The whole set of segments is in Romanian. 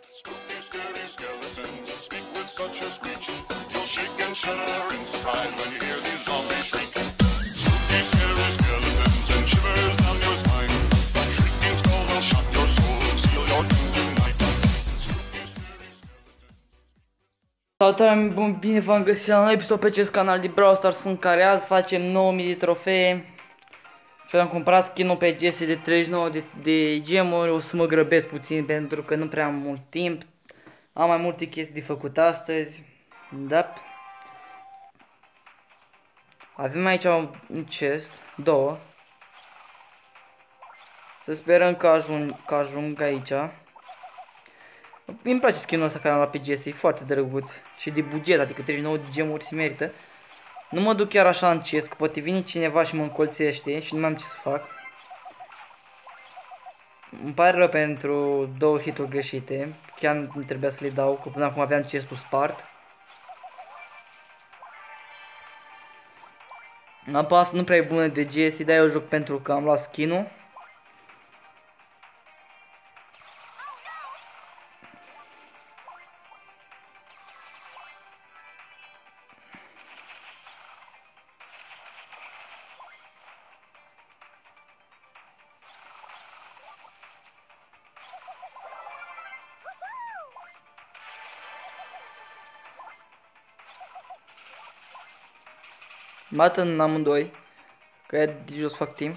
Spooky, scary skeletons speak with such a screech. You'll shake and shudder in surprise when you hear these zombies shriek. Spooky, scary skeletons and shivers down your spine. Shrieking skull will shock your soul and seal your doom tonight. Spooky, scary skeletons. Salutare, bun, bine v-am găsit la un episod pe acest canal de Brawl Stars, sunt care azi facem 9000 de trofee Și am cumpărat skin-ul pe Jesse de 39 de, de gemuri, o să mă grăbesc puțin pentru că nu prea am mult timp. Am mai multe chestii de făcut astăzi. Da. Avem aici un chest, două. Să sperăm că ajung, că ajung aici. Îmi place skin-ul ăsta care am luat pe Jesse, e foarte drăguț. Și de buget, adică 39 de gemuri se merită. Nu mă duc chiar așa în chest, că poate vine cineva și mă încolțește și nu mai am ce să fac. Îmi pare rău pentru două hituri greșite, chiar nu trebuia să le dau, că până acum aveam chestul spart. Apa asta nu prea e bună de Jesse, dar eu joc pentru că am luat skin-ul. Bată în amândoi. Că e de jos fac timp.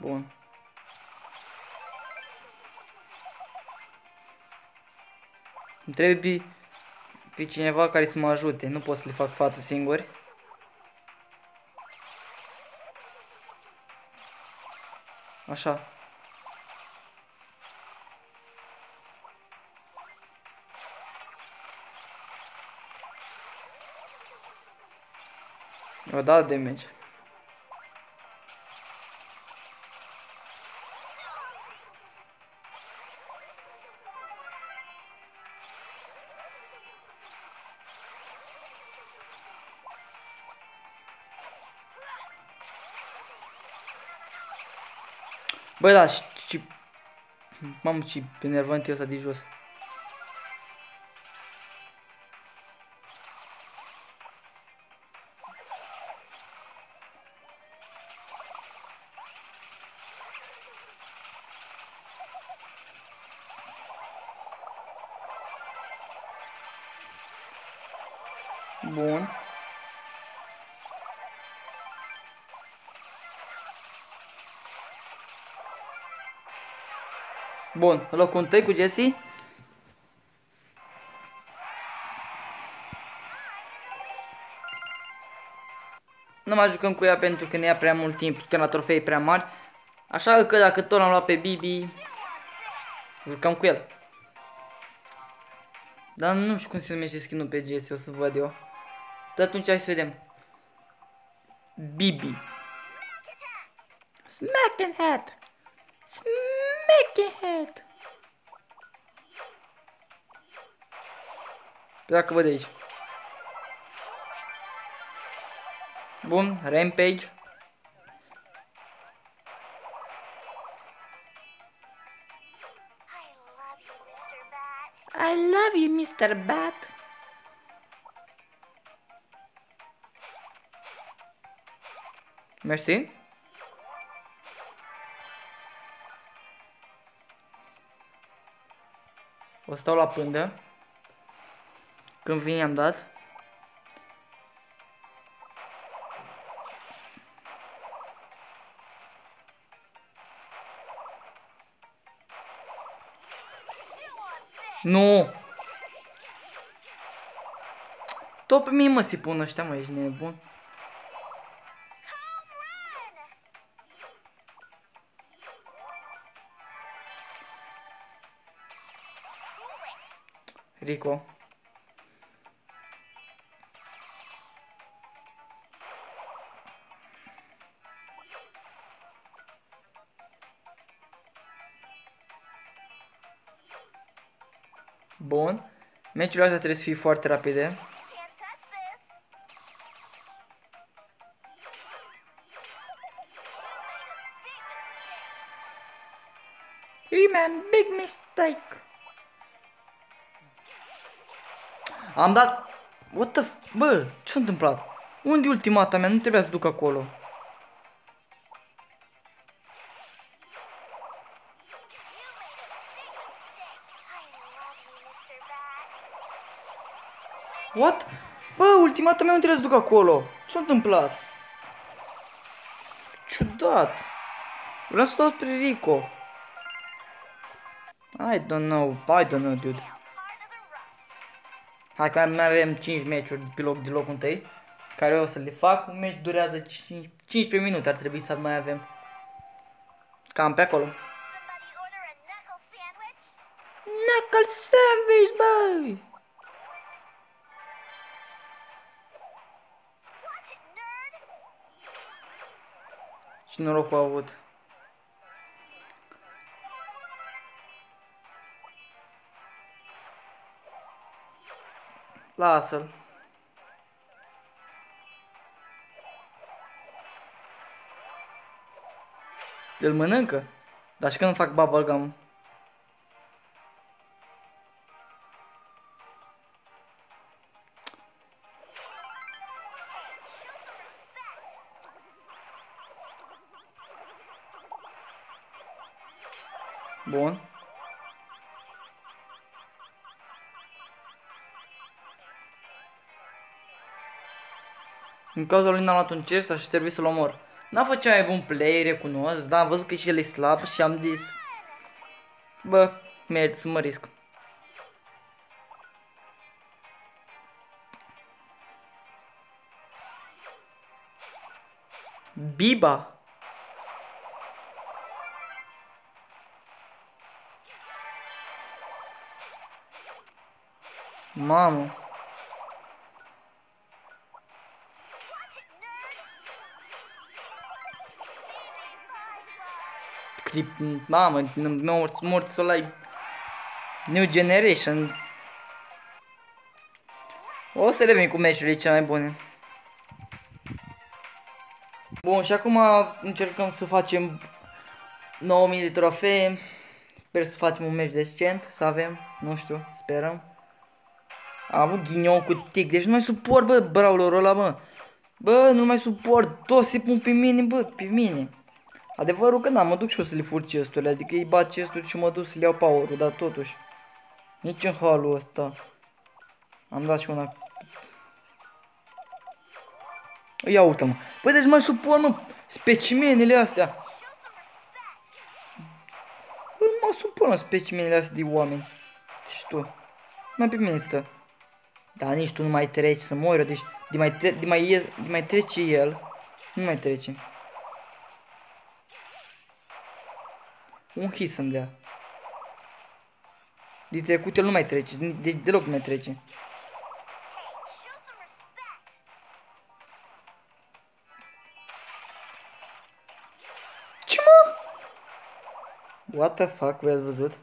Bun. Îmi trebuie pe cineva care să mă ajute. Nu pot să le fac față singuri. Așa. O da damage. Băi, da, și... și... Mamă, ce enervant e ăsta de jos. Bun, locul întâi cu Jesse. Nu mai jucăm cu ea pentru că ne ia prea mult timp, suntem la trofei prea mari. Așa că dacă tot l-am luat pe Bibi, jucăm cu el. Dar nu știu cum se numește skin-ul pe Jesse, o să văd eu. De atunci hai să vedem. Bibi. Smack and head. Smack and head. Pleacă văd aici. Bun, Rampage. I love you, Mr. Bat. Mersi. O stau la pândă. Când vine am dat. Nu! Tot pe mă se pun ăștia, mă, ești nebun. Rico. Bun. Meciurile astea trebuie să fie foarte rapide. Hey man, big mistake. Am dat... What the f... Bă, ce s-a întâmplat? Unde e ultimata mea? Nu trebuia să duc acolo. What? Bă, ultimata mea nu trebuie să duc acolo. Ce s-a întâmplat? Ciudat. Vreau să dau spre Rico. I don't know. I don't know, dude. Hai că mai avem 5 meciuri pe loc de locul întâi. Care o să le fac. Un meci durează 5, 15 minute. Ar trebui să mai avem. Cam pe acolo. Knuckle sandwich, băi! Ce noroc a avut. Lasă-l. Îl mănâncă? Dar și când fac bubblegum? În cauza lui n-am luat un chest și trebuie să-l omor. N-a fost cea mai bun play, recunosc, dar am văzut că și el e slab și am zis... Bă, merg să mă risc. Biba. Mamă. Clip, mamă, morți, morți ăla New Generation. O să revin cu meciurile cele mai bune. Bun, și acum încercăm să facem 9000 de trofee. Sper să facem un meci decent, să avem, nu știu, sperăm. A avut ghinion cu tic, deci nu mai suport, bă, brawlerul ăla, bă. Bă, nu mai suport, toți se pun pe mine, bă, pe mine. Adevărul că n-am, mă duc și o să le fur chesturile, adică îi bat chesturi și mă duc să le iau power dar totuși. Nici în halul ăsta. Am dat și una. Ia uite mă. Păi deci mai suport mă specimenele astea. Bă, nu mă suport mă specimenele astea de oameni. Deci tu. Mai pe mine stă. Dar nici tu nu mai treci să mori, deci de mai, de mai, ies, de mai trece el, nu mai trece. Un hit să-mi dea. De trecut el nu mai trece, deci deloc nu mai trece. Ce mă? What the fuck, voi ați văzut?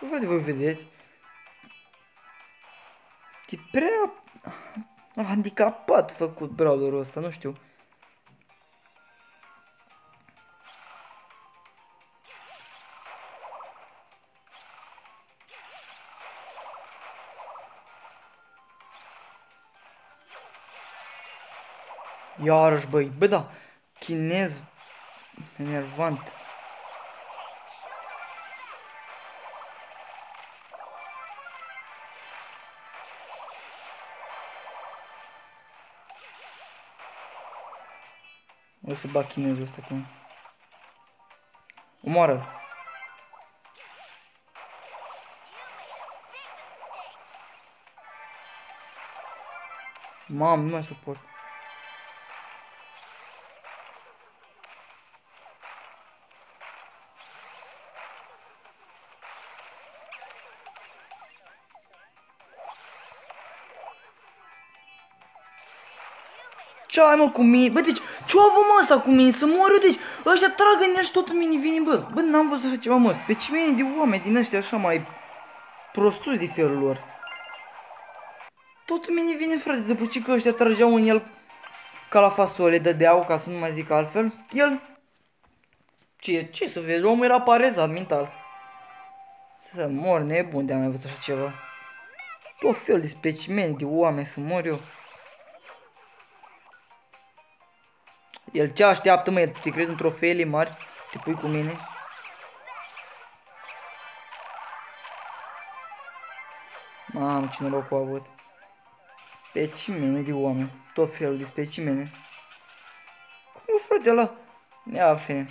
Nu vreau de voi vedeți. E prea handicapat făcut brawlerul ăsta, nu știu. Iarăși, băi, bă, da, chinez, enervant. O să bag chinezul ăsta acum. Omoară-l. Mamă, nu mai suport. Ce ai mă cu mine? Bă, deci, ce avem asta cu mine? Să mor eu, deci, ăștia tragă în el și tot în mine vine, bă. Bă, n-am văzut așa ceva, mă. Specimeni de oameni din ăștia așa mai prostuți de felul lor. tot mine vine frate, după ce că ăștia trăgeau în el ca la fasole, dădeau, ca să nu mai zic altfel, el, ce, ce să vezi, omul era parezat mental. Să mor nebun de-a mai văzut așa ceva. Tot fel de specimeni, de oameni să mor eu. El ce așteaptă, mă, el te crezi în trofeele mari? Te pui cu mine? Mamă, ce noroc a avut. Specimene de oameni. Tot felul de specimene. Cum frate ăla? Ia fine.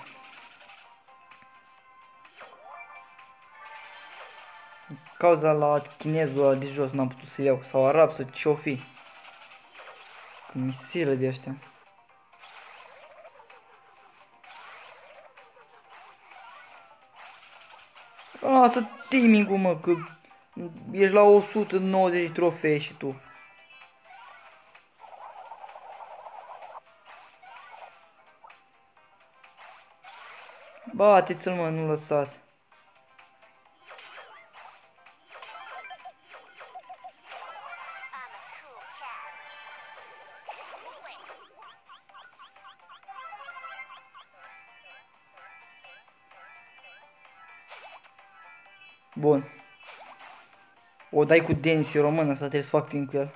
Cauza la chinezul ăla de jos n-am putut să-l iau. Sau arab sau ce-o fi. Că misilă de ăștia. Lasă timing-ul, mă, că ești la 190 trofee și tu. Bateți-l, mă, nu lăsați. Bun. O dai cu Densi român, asta trebuie să fac timp cu el.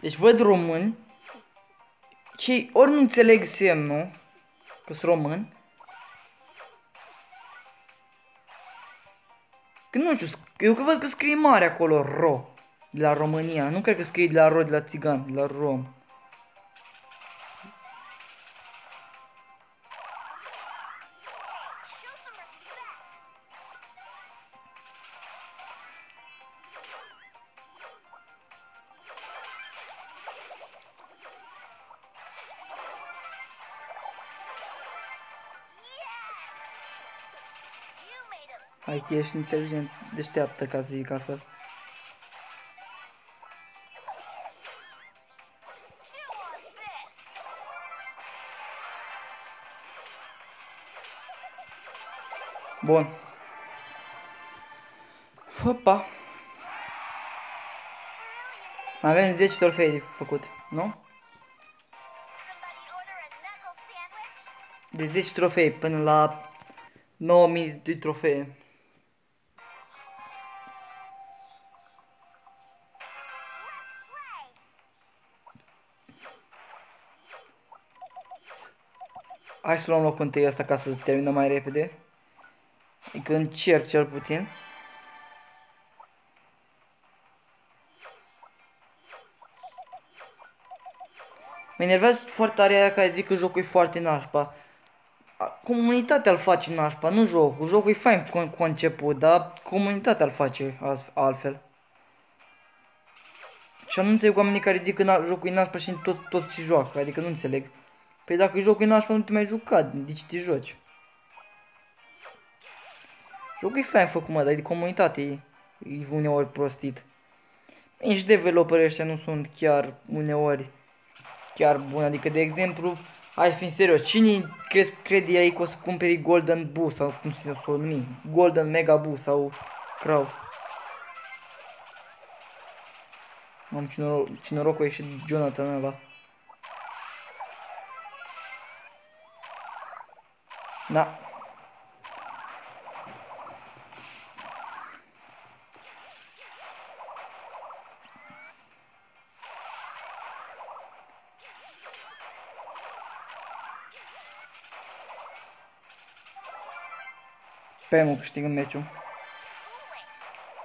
Deci văd români și ori nu înțeleg semnul că sunt român. Că nu știu, eu că văd că scrie mare acolo ro de la România. Nu cred că scrie de la ro de la țigan, de la rom. Hai că ești inteligent, deșteaptă ca să zic altfel. Bun. Hopa. Avem 10 trofei de făcut, nu? De 10 trofei până la 9000 de trofee. Hai să luăm locul întâi asta ca să terminăm mai repede. Adică încerc cel puțin. Mă enervează foarte tare aia care zic că jocul e foarte nașpa. Comunitatea îl face nașpa, nu jocul. Jocul e fain conceput, dar comunitatea îl face altfel. Și nu înțeleg oamenii care zic că jocul e nașpa și tot, tot ce joacă, adică nu înțeleg. Păi dacă jocul e nașpa, nu te mai juca, de ce te joci? Jocul e fain făcut, mă, dar de comunitate e, e uneori prostit. Nici developerii ăștia nu sunt chiar uneori chiar buni. Adică, de exemplu, hai fi serios, cine crezi, crede ei că o să cumperi Golden Boo sau cum se o numi? Golden Mega Boo sau Crow. Am ce noroc, ce noroc a ieșit Jonathan ăla. Da. Pe nu câștigăm meciul.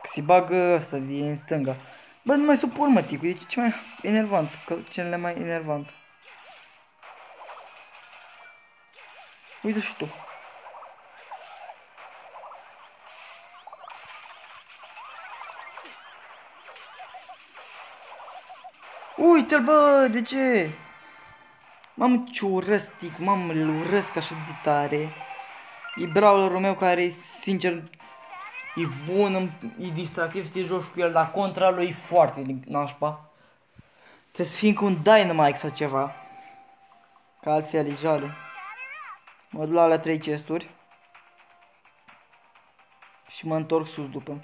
Că se bagă ăsta din stânga. Bă, nu mai suport mă, ticu, e ce mai enervant, că cel mai enervant. Uite și tu. Uite-l, bă, de ce? Mamă, ce urăsc, ticu, mamă, îl urăsc așa de tare. E brawlerul meu care, sincer, e bun, e distractiv să te joci cu el, dar contra lui e foarte nașpa. Trebuie să fim cu un Dynamite sau ceva. Ca altfel e jale. Mă duc la alea trei chesturi. Și mă întorc sus după.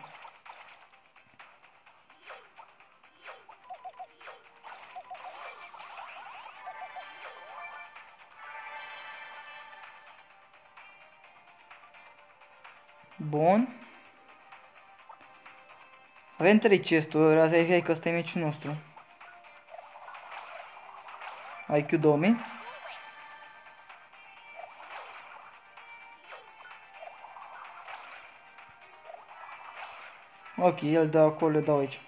Bun. Avem trei chesturi, asta e că ăsta e meciul nostru. IQ 2000. Ok, el dă acolo, le dau aici.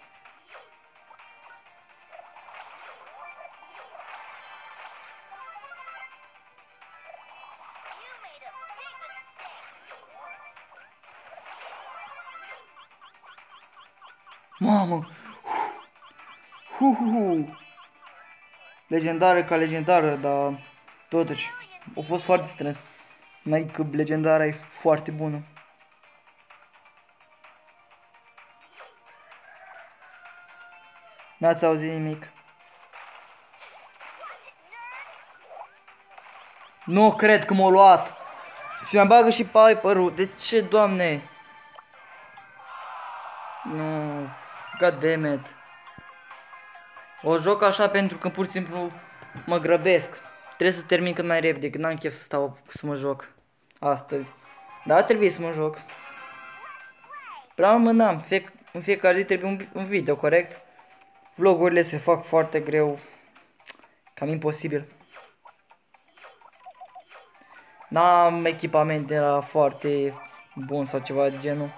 Legendară ca legendară, dar totuși a fost foarte strâns. Mai că legendara e foarte bună. N-ați auzit nimic. Nu cred că m-a luat. Și mai bagă și Piper-ul. De ce, doamne? Nu, god damn it. O joc așa pentru că pur și simplu mă grăbesc. Trebuie să termin cât mai repede, că n-am chef să stau să mă joc astăzi. Da, trebuie să mă joc. Prea mă n-am, Fie, în fiecare zi trebuie un, un video, corect? Vlogurile se fac foarte greu, cam imposibil. N-am echipament de la foarte bun sau ceva de genul.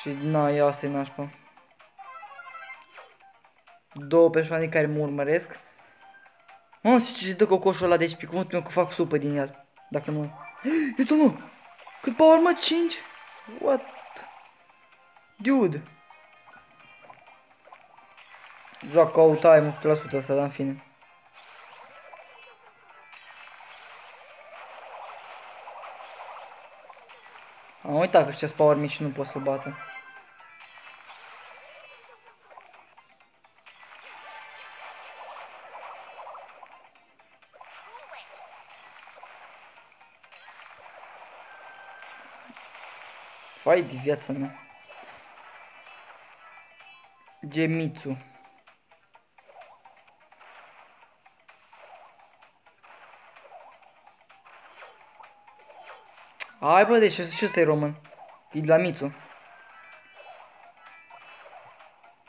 Și na, eu asta e nașpa. Două persoane care mă urmăresc. Mă, ce se dă cocoșul ăla, deci pe cuvântul meu că fac supă din el. Dacă nu... Uite mă! Cât power mă? 5? What? Dude! Joacă out time 100% asta, dar în fine. Am uitat că ăștia power mici nu pot să bată. Fai de viața mea. Gemitsu. Hai bă, deci ce ăsta e român? E de la Mitsu.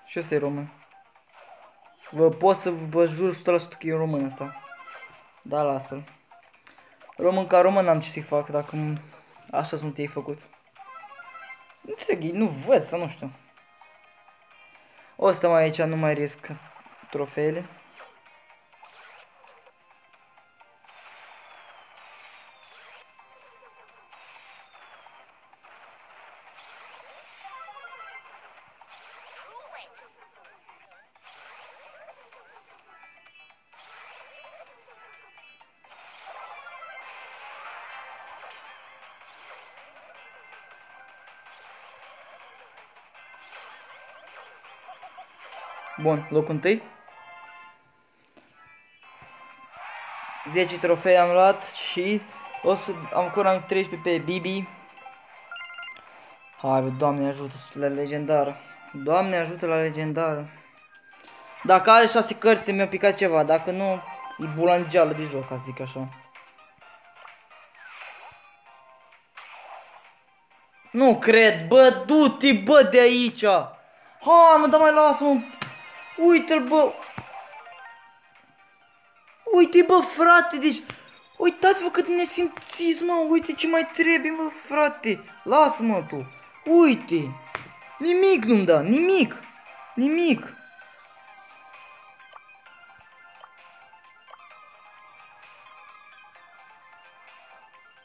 Și ăsta e român. Vă pot să vă jur 100% că e român ăsta. Da, lasă-l. Român ca român am ce să-i fac dacă așa sunt ei făcuți. Nu înțeleg, nu văd să nu știu. O să mai aici, nu mai risc trofeele. Bun, locul întâi. 10 trofei am luat și o să am cu rang 13 pe Bibi. Hai, Doamne ajută la legendară. Doamne ajută la legendară. Dacă are 6 cărți mi-a picat ceva, dacă nu, e bulangeală de joc, ca zic așa. Nu cred, bă, du-te, bă, de aici! Hai, mă, da mai lasă-mă Uite-l, bă! Uite, bă, frate, deci... Uitați-vă cât ne simțiți, mă, uite ce mai trebuie, mă, frate. Lasă-mă tu. Uite. Nimic nu-mi da, nimic. Nimic.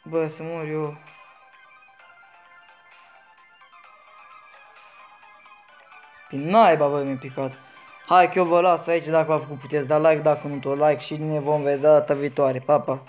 Bă, să mor eu. Pe naiba, bă, mi-a picat. Hai că eu vă las aici dacă v-a făcut puteți da like, dacă nu tot like și ne vom vedea data viitoare. Pa, pa!